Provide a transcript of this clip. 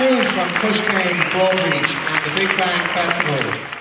from push from Cushman, Ballbeach and the Big Bang Festival.